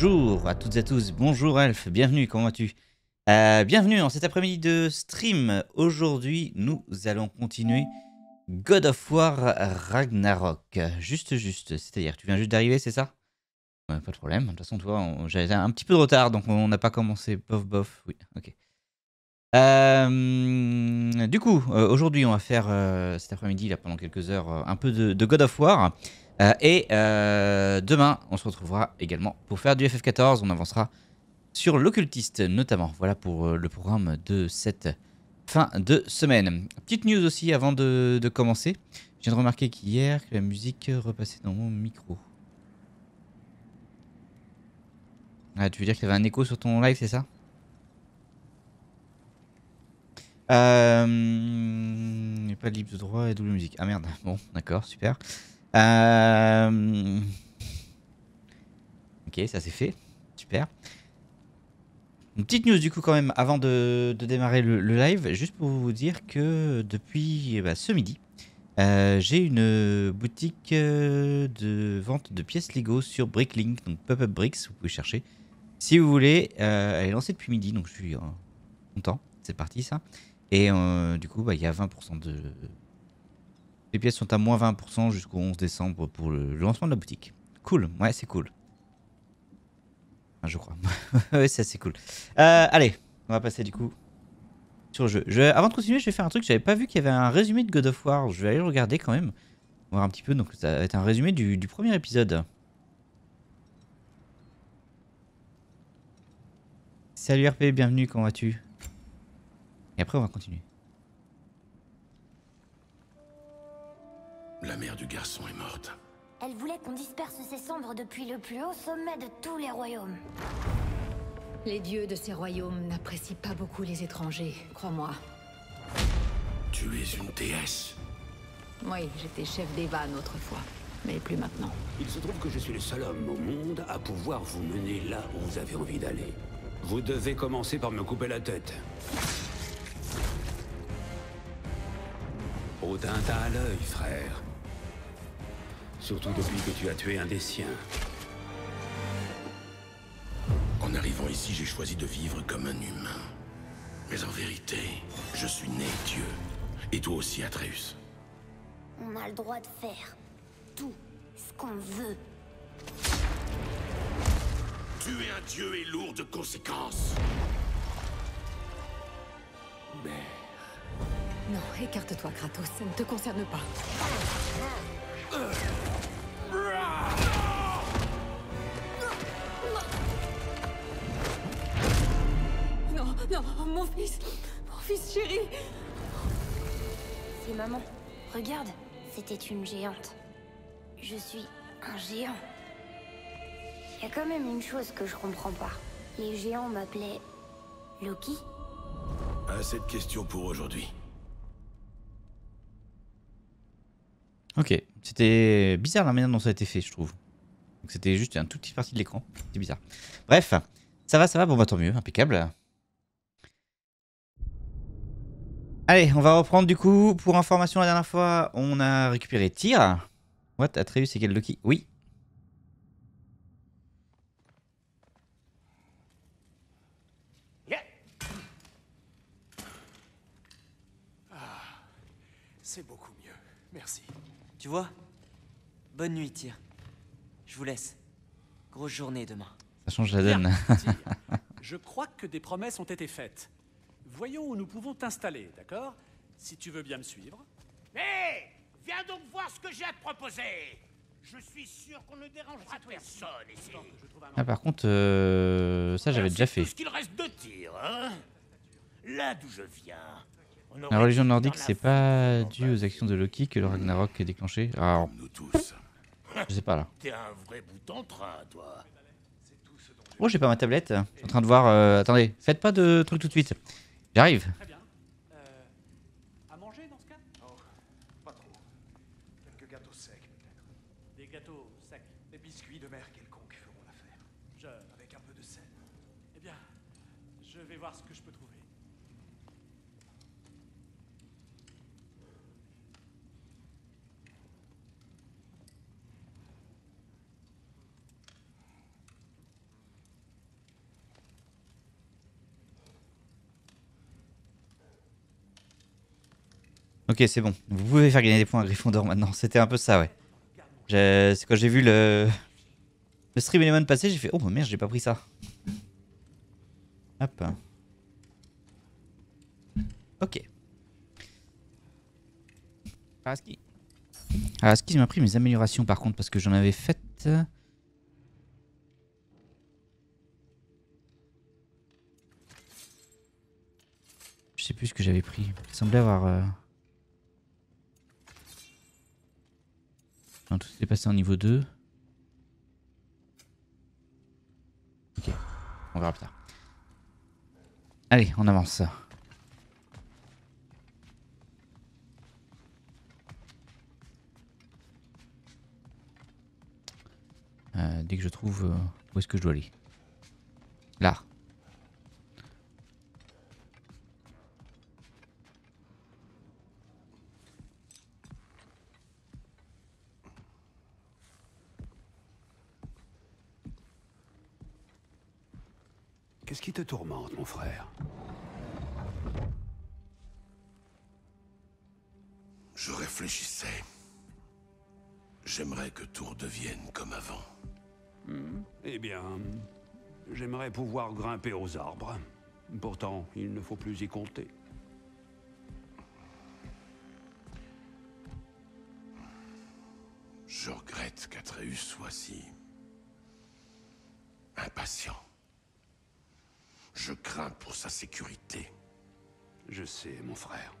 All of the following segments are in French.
Bonjour à toutes et à tous, bonjour Elf, bienvenue, comment vas-tu? Euh, Bienvenue en cet après-midi de stream. Aujourd'hui, nous allons continuer God of War Ragnarok. Juste, juste, c'est-à-dire, tu viens juste d'arriver, c'est ça? Pas de problème, de toute façon, toi, j'avais un petit peu de retard, donc on n'a pas commencé. Bof, bof, oui, ok. Euh, du coup, euh, aujourd'hui, on va faire cet après-midi, là, pendant quelques heures, un peu de, de God of War. Euh, et euh, demain, on se retrouvera également pour faire du FF14. On avancera sur l'occultiste, notamment. Voilà pour euh, le programme de cette fin de semaine. Petite news aussi avant de, commencer. Je viens de remarquer qu'hier, la musique repassait dans mon micro. Ah, tu veux dire qu'il y avait un écho sur ton live, c'est ça? Euh, pas de libre de droit et double musique. Ah merde, bon, d'accord, super. Euh, Ok, ça c'est fait. Super. Une petite news du coup quand même avant de, démarrer le, live, juste pour vous dire que depuis eh ben, ce midi, euh, j'ai une boutique euh, de vente de pièces Lego sur Bricklink, donc Pop-Up Bricks, vous pouvez chercher. Si vous voulez, elle est lancée depuis midi, donc je suis content, c'est parti ça. Et du coup, bah, il y a 20% de... Les pièces sont à moins 20% jusqu'au 11 décembre pour le, lancement de la boutique. Cool, ouais, c'est cool. Je crois. ouais, c'est assez cool. Euh, allez, on va passer du coup sur le jeu. Je- avant de continuer, je vais faire un truc. J'avais pas vu qu'il y avait un résumé de God of War. Je vais aller le regarder quand même. Voir un petit peu. Donc, ça va être un résumé du, du premier épisode. Salut RP, bienvenue, comment vas-tu? Et après, on va continuer. La mère du garçon est morte. Elle voulait qu'on disperse ses cendres depuis le plus haut sommet de tous les royaumes. Les dieux de ces royaumes n'apprécient pas beaucoup les étrangers, crois-moi. Tu es une déesse. Oui, j'étais chef d'Evan autrefois, mais plus maintenant. Il se trouve que je suis le seul homme au monde à pouvoir vous mener là où vous avez envie d'aller. Vous devez commencer par me couper la tête. Au teint à l'œil, frère. Surtout depuis que tu as tué un des siens. En arrivant ici, j'ai choisi de vivre comme un humain. Mais en vérité, je suis né Dieu. Et toi aussi, Atreus. On a le droit de faire tout ce qu'on veut. Tuer un dieu est lourd de conséquences. Non, écarte-toi, Kratos, ça ne te concerne pas. Non, non, mon fils Mon fils chéri C'est maman. Regarde, c'était une géante. Je suis un géant. Il y a quand même une chose que je comprends pas. Les géants m'appelaient Loki. Assez de questions pour aujourd'hui. Ok, c'était bizarre la manière dont ça a été fait, je trouve. Donc C'était juste un tout petit partie de l'écran. C'était bizarre. Bref, ça va, ça va, bon bah tant mieux, impeccable. Allez, on va reprendre du coup. Pour information, la dernière fois, on a récupéré Tyr. What Atreus, c'est quel Loki? Oui. C'est beaucoup mieux. Merci. Tu vois? Bonne nuit, Tyr. Je vous laisse. Grosse journée demain. Ça change la donne. Tyr, Je crois que des promesses ont été faites. Voyons où nous pouvons t'installer, d'accord? Si tu veux bien me suivre. Hé Viens donc voir ce que j'ai à te proposer Je suis sûr qu'on ne dérangera personne ici. Ah, par contre, euh, ça j'avais déjà fait. tout ce qu'il reste de tir, hein Là d'où je viens. on La religion nordique, c'est pas dû aux actions de Loki que le Ragnarok est déclenché. Alors, Nous tous. je sais pas là. T'es un vrai bout en train, toi. Oh, j'ai pas ma tablette. Je suis en train de voir. euh, attendez, faites pas de trucs tout de suite. J'arrive. Très bien. Euh, à manger dans ce cas? Pas trop. Quelques gâteaux secs, peut-être. Des gâteaux secs. Des biscuits de mer quelconques feront l'affaire. Je... Avec un peu de sel. Eh bien, je vais voir ce que je peux trouver. Ok, c'est bon. Vous pouvez faire gagner des points à Gryffondor maintenant. C'était un peu ça, ouais. C'est quand j'ai vu le... Le stream Element passer, j'ai fait Oh merde, j'ai pas pris ça. Hop. Ok. Araski. Araski, m'a pris mes améliorations par contre parce que j'en avais fait. Je sais plus ce que j'avais pris. Il semblait avoir. euh, Non, tout s'est passé en niveau 2. Ok, on verra plus tard. Allez, on avance. Euh, dès que je trouve euh, où est-ce que je dois aller? Là. Qu'est-ce qui te tourmente, mon frère Je réfléchissais. J'aimerais que tout redevienne comme avant. Eh bien, j'aimerais pouvoir grimper aux arbres. Pourtant, il ne faut plus y compter. Je regrette qu'Atreus soit si... impatient. Je crains pour sa sécurité. Je sais, mon frère.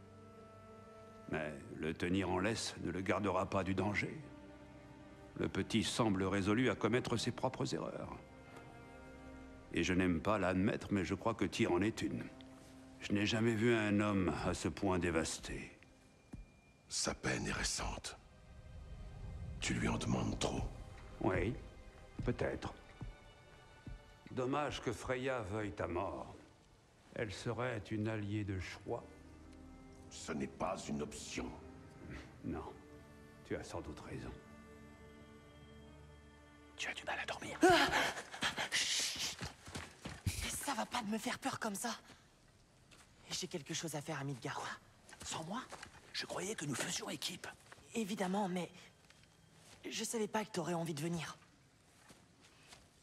Mais le tenir en laisse ne le gardera pas du danger. Le petit semble résolu à commettre ses propres erreurs. Et je n'aime pas l'admettre, mais je crois que Tyr en est une. Je n'ai jamais vu un homme à ce point dévasté. Sa peine est récente. Tu lui en demandes trop. Oui, peut-être. Dommage que Freya veuille ta mort. Elle serait une alliée de choix. Ce n'est pas une option. Non, tu as sans doute raison. Tu as du mal à dormir. Ça va pas de me faire peur comme ça. J'ai quelque chose à faire à Midgard. Sans moi? Je croyais que nous faisions équipe. Évidemment, mais je savais pas que t'aurais envie de venir.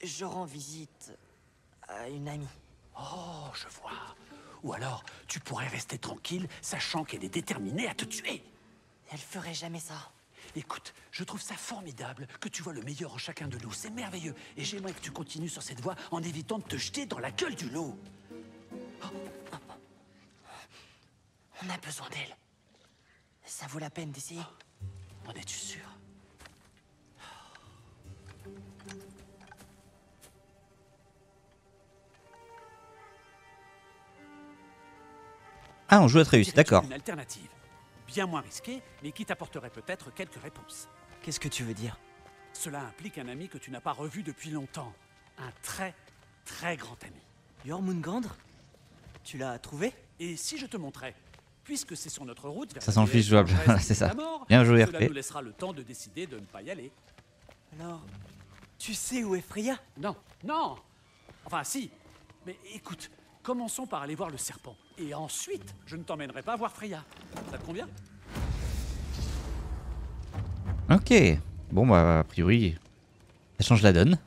Je rends visite une amie. Oh, je vois. Ou alors, tu pourrais rester tranquille, sachant qu'elle est déterminée à te tuer. Elle ferait jamais ça. Écoute, je trouve ça formidable que tu vois le meilleur en chacun de nous. C'est merveilleux. Et j'aimerais que tu continues sur cette voie en évitant de te jeter dans la gueule du loup. On a besoin d'elle. Ça vaut la peine d'essayer. En es-tu sûr Ah, on joue Atreus, Dirais-tu d'accord. Une alternative. Bien moins risquée, mais qui t'apporterait peut-être quelques réponses. Qu'est-ce que tu veux dire? Cela implique un ami que tu n'as pas revu depuis longtemps. Un très, très grand ami. Jormungandr Tu l'as trouvé? Et si je te montrais Puisque c'est sur notre route vers Ça s'en fiche jouable, c'est est ça. mort, Bien joué, Cela RP. nous laissera le temps de décider de ne pas y aller. Alors, tu sais où est Freya? Non, non Enfin, si Mais écoute, commençons par aller voir le serpent. Et ensuite, je ne t'emmènerai pas voir Freya. Ça te convient? Ok. Bon, bah, a priori, ça change la donne.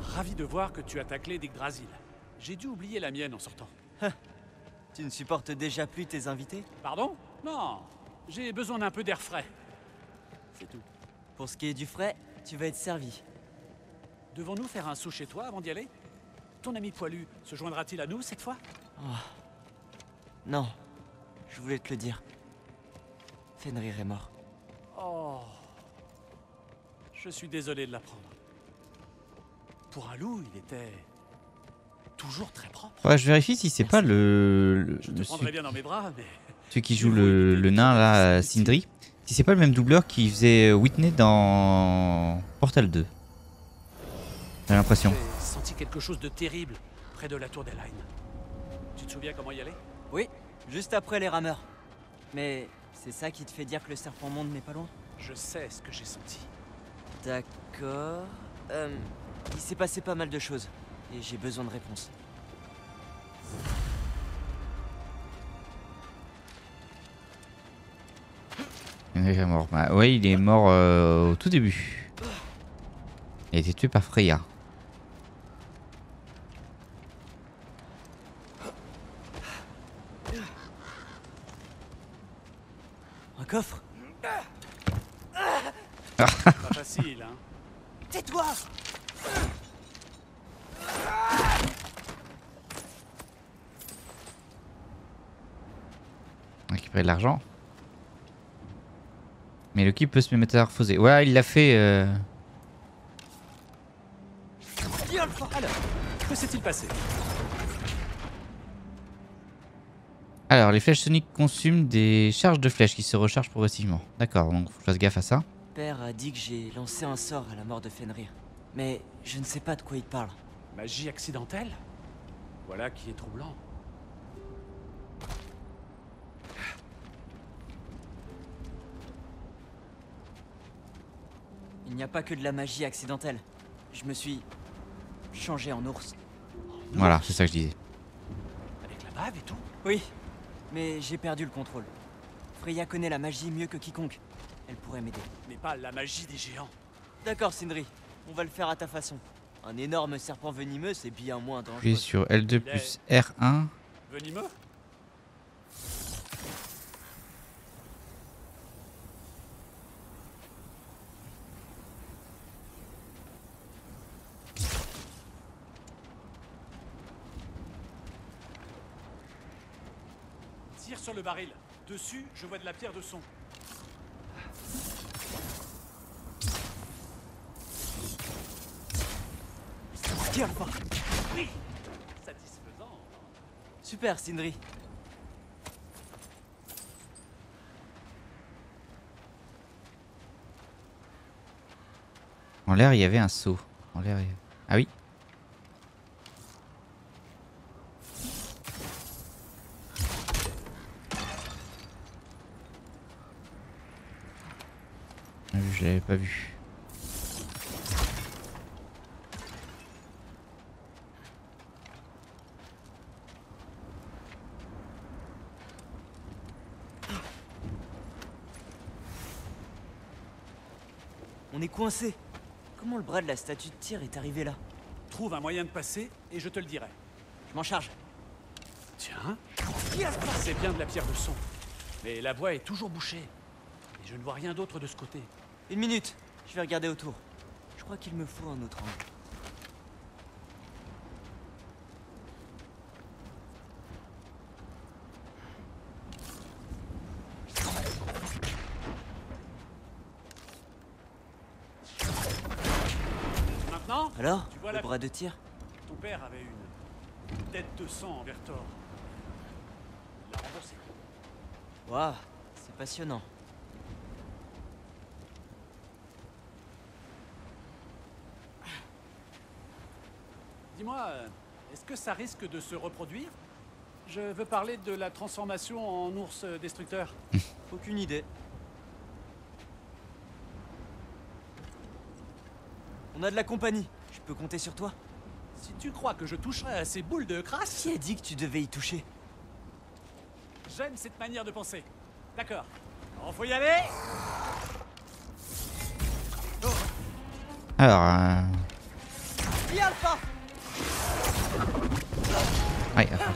Ravi de voir que tu as taclé d'Yggdrasil. J'ai dû oublier la mienne en sortant. Tu ne supportes déjà plus tes invités? Pardon? Non, j'ai besoin d'un peu d'air frais. C'est tout. Pour ce qui est du frais, tu vas être servi. Devons-nous faire un saut chez toi avant d'y aller? Ton ami poilu se joindra-t-il à nous cette fois? Non, je voulais te le dire. Fenrir est mort. Oh. Je suis désolé de l'apprendre. Pour un loup, il était toujours très propre. Ouais, je vérifie si c'est pas le, le- Je te le- prendrais celui, bien dans mes bras, mais celui qui joue le, le nain là, Sindri. Si c'est pas le même doubleur qui faisait Whitney dans Portal 2. J'ai l'impression. j'ai senti quelque chose de terrible près de la tour d'Elaine. Tu te souviens comment y aller? Oui, Juste après les rameurs. Mais c'est ça qui te fait dire que le serpent monde n'est pas loin? Je sais ce que j'ai senti. D'accord. Euh, il s'est passé pas mal de choses. Et j'ai besoin de réponses. Il est mort. Bah, ouais, il est mort euh, au tout début. Il a été tué par Freya. Un coffre Pas facile, hein. Tais-toi Récupérer de l'argent. Mais le qui peut se métamorphoser. Ouais, il l'a fait. euh, Alors, que s'est-il passé? Alors, les flèches soniques consument des charges de flèches qui se rechargent progressivement. D'accord, donc faut que je fasse gaffe à ça. Père a dit que j'ai lancé un sort à la mort de Fenrir. Mais je ne sais pas de quoi il parle. Magie accidentelle? Voilà qui est troublant. N'y a pas que de la magie accidentelle. Je me suis changé en ours. Voilà, c'est ça que je disais. Avec la bave et tout Oui, mais j'ai perdu le contrôle. Freya connaît la magie mieux que quiconque. Elle pourrait m'aider. Mais pas la magie des géants. D'accord, Sindri. On va le faire à ta façon. Un énorme serpent venimeux, c'est bien moins dangereux. Appuyez sur L2 plus R1. Venimeux? Sur le baril. Dessus, je vois de la pierre de son. Tiens, pas. Oui Satisfaisant. Super, Sindri. En l'air, il y avait un seau. En l'air, il Ah oui. Je l'avais pas vu. On est coincé. Comment le bras de la statue de tir est arrivé là? Trouve un moyen de passer et je te le dirai. Je m'en charge. Tiens, c'est bien de la pierre de son. Mais la voie est toujours bouchée. Et je ne vois rien d'autre de ce côté. Une minute. Je vais regarder autour. Je crois qu'il me faut un autre angle. Maintenant, Alors Tu vois Le la- bras de tir? Ton père avait une tête de sang envers Thor. Il l'a remboursé. Waouh, c'est passionnant. Dis-moi, euh, est-ce que ça risque de se reproduire? Je veux parler de la transformation en ours destructeur. Aucune idée. On a de la compagnie. Je peux compter sur toi Si tu crois que je toucherai à ces boules de crasse, Qui a dit que tu devais y toucher? J'aime cette manière de penser. D'accord. On faut y aller Alors, euh... Viens le enfin.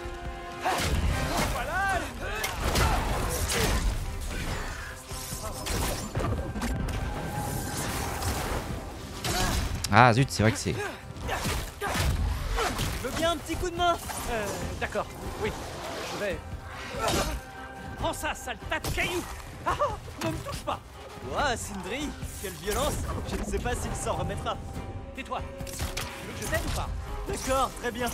Ah zut, c'est vrai que c'est... Je veux bien un petit coup de main Euh, d'accord. Oui, je vais... Prends ça, sale tas de cailloux Ah, ah, Ne me touche pas Ouah, Sindri Quelle violence Je ne sais pas s'il s'en remettra. Tais-toi Tu veux que je t'aide ou pas? D'accord, très bien.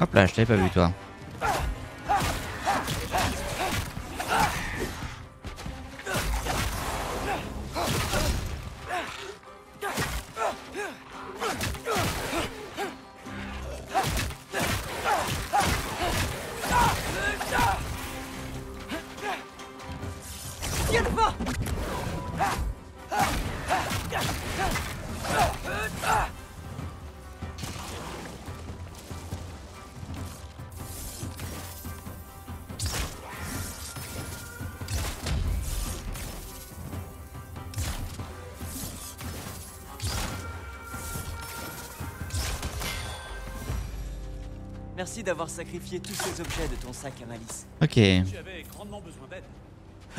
Hop là, je t'avais pas vu toi. Tienne pas Merci d'avoir sacrifié tous ces objets de ton sac à malice. Ok. Tu avais grandement besoin d'aide.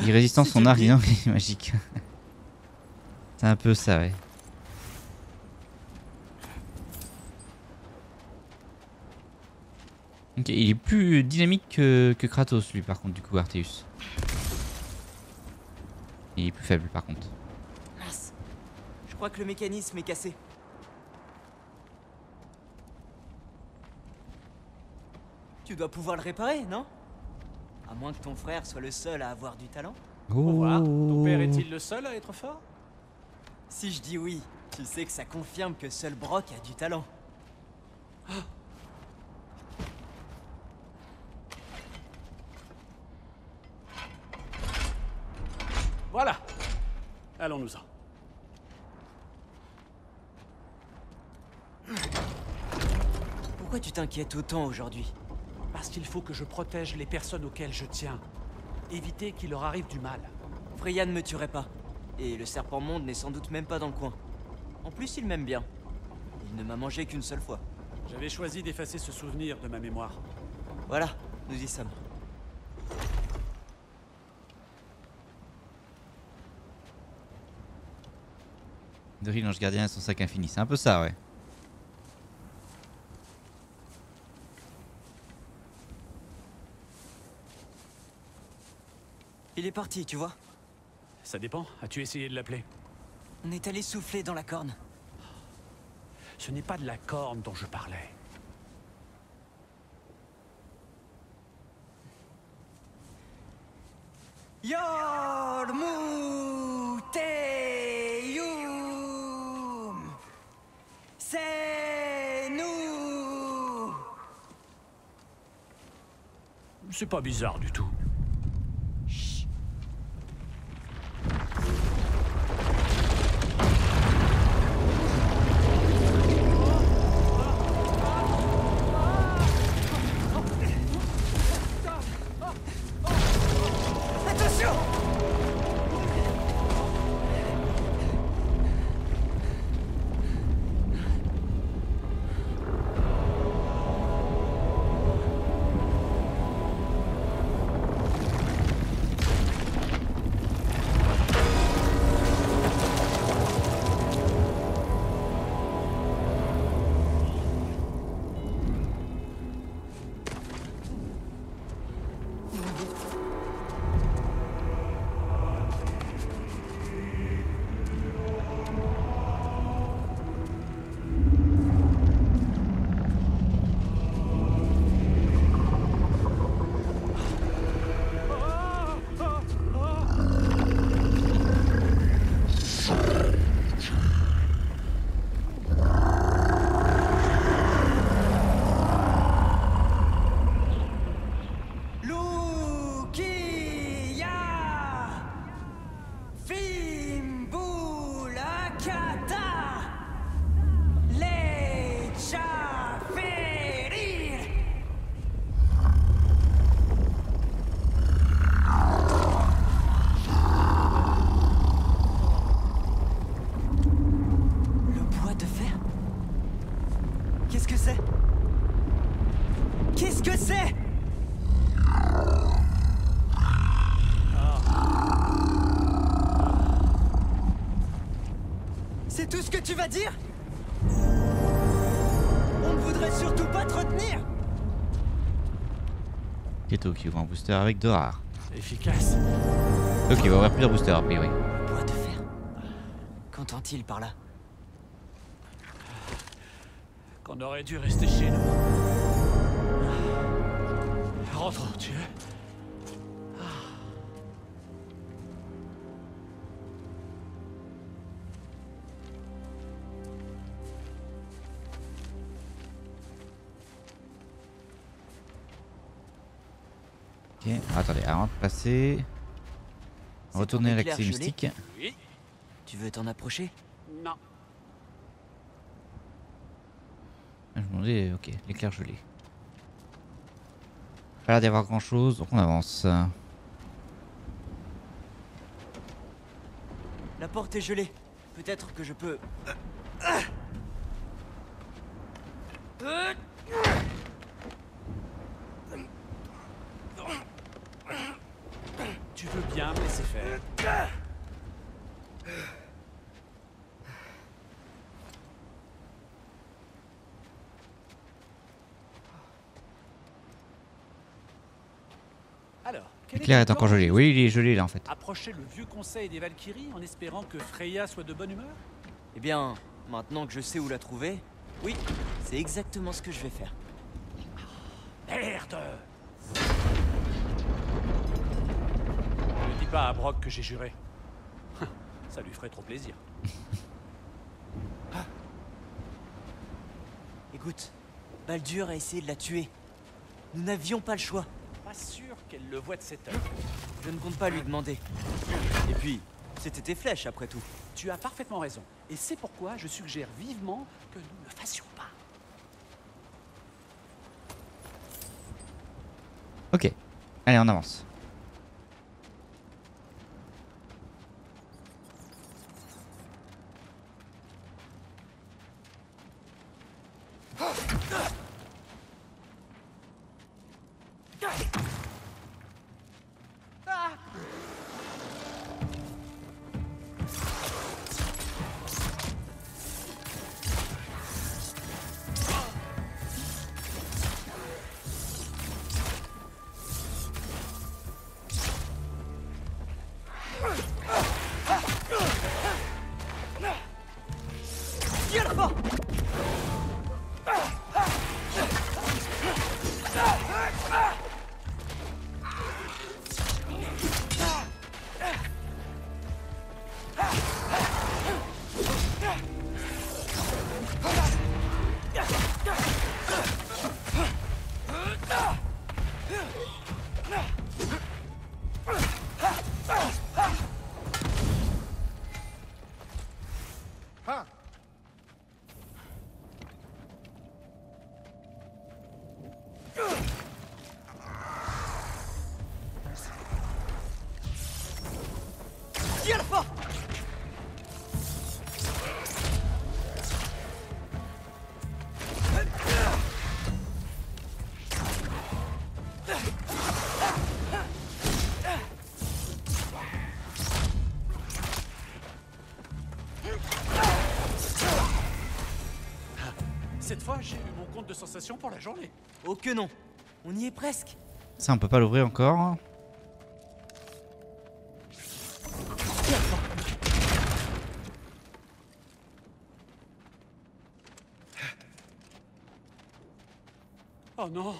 Il résistance Si son disons qu'il est magique. C'est un peu ça, ouais. Ok, il est plus dynamique que, que Kratos, lui, par contre, du coup, Arteus. Il est plus faible, par contre. Mince. Je crois que le mécanisme est cassé. Tu dois pouvoir le réparer, non? À moins que ton frère soit le seul à avoir du talent. Au revoir. Ton père Oh. est-il le seul à être fort? Si je dis oui, tu sais que ça confirme que seul Brock a du talent. Voilà. Allons-nous-en. Pourquoi tu t'inquiètes autant aujourd'hui? Parce qu'il faut que je protège les personnes auxquelles je tiens. Éviter qu'il leur arrive du mal. Freya ne me tuerait pas. Et le serpent monde n'est sans doute même pas dans le coin. En plus, il m'aime bien. Il ne m'a mangé qu'une seule fois. J'avais choisi d'effacer ce souvenir de ma mémoire. Voilà, nous y sommes. Doril, l'ange gardien et son sac infini. C'est un peu ça, ouais. Il est parti, tu vois. Ça dépend. As-tu essayé de l'appeler On est allé souffler dans la corne. Ce n'est pas de la corne dont je parlais. Yormuteyum C'est nous C'est pas bizarre du tout. Dire On ne voudrait surtout pas te retenir Keto qui ouvre un booster avec Dorar. Efficace. Ok, il va ouvrir plusieurs boosters, a priori. Bois de fer Qu'entend-il par là? Qu'on aurait dû rester chez nous. Rentrons, tu veux? Ok, attendez, avant de passer. Retourner à l'accès mystique. Oui Tu veux t'en approcher? Non. Je me demandais, ok, l'éclair gelé. Pas l'air d'y avoir grand chose, donc on avance. La porte est gelée. Peut-être que je peux... Tu veux bien me laisser faire Alors, L'éclair est encore gelé. Oui, il est gelé là en fait. Approcher le vieux conseil des Valkyries en espérant que Freya soit de bonne humeur? Eh bien, maintenant que je sais où la trouver, oui, c'est exactement ce que je vais faire. Merde Ne dis pas à Brock que j'ai juré. Ça lui ferait trop plaisir. Écoute, Baldur a essayé de la tuer. Nous n'avions pas le choix. Pas sûr qu'elle le voit de cette œuvre. Je ne compte pas lui demander. Et puis, c'était tes flèches après tout. Tu as parfaitement raison. Et c'est pourquoi je suggère vivement que nous ne le fassions pas. Ok. Allez, on avance. Cette fois, j'ai eu mon compte de sensations pour la journée. Oh que non On y est presque Ça, on peut pas l'ouvrir encore. Oh non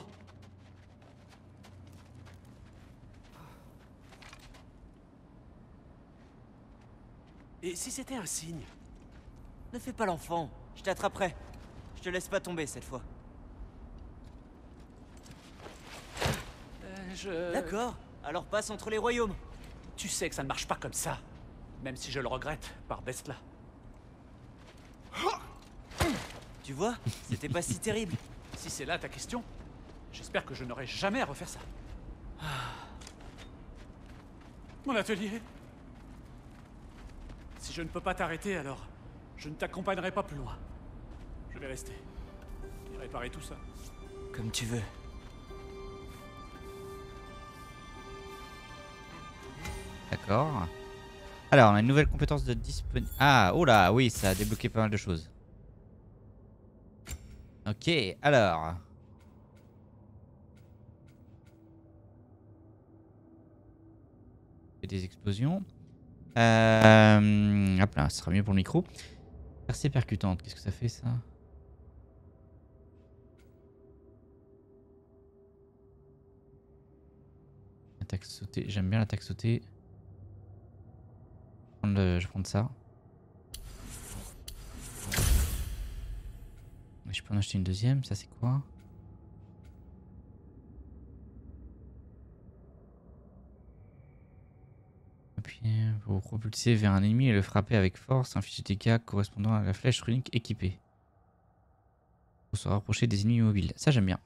Et si c'était un signe? Ne fais pas l'enfant, je t'attraperai. Je te laisse pas tomber cette fois. Euh, Je... D'accord, alors passe entre les royaumes. Tu sais que ça ne marche pas comme ça. Même si je le regrette, par Bestla. Tu vois, c'était pas si terrible. Si c'est là ta question, j'espère que je n'aurai jamais à refaire ça. Mon atelier Si je ne peux pas t'arrêter, alors je ne t'accompagnerai pas plus loin. Je vais rester. Et réparer tout ça. Comme tu veux. D'accord. Alors, on a une nouvelle compétence de disponible. Ah, oh là, oui, ça a débloqué pas mal de choses. Ok, alors. Et des explosions. Euh... Hop là, ce sera mieux pour le micro. Percée percutante, qu'est-ce que ça fait ça? J'aime bien l'attaque sautée. Je vais le- je vais prendre ça. Je peux en acheter une deuxième, ça c'est quoi? Vous propulser vers un ennemi et le frapper avec force, infliger des dégâts correspondant à la flèche runique équipée. Pour se rapprocher des ennemis mobiles. Ça j'aime bien.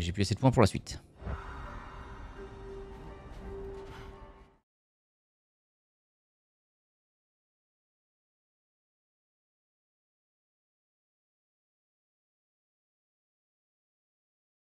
J'ai plus assez de points pour la suite.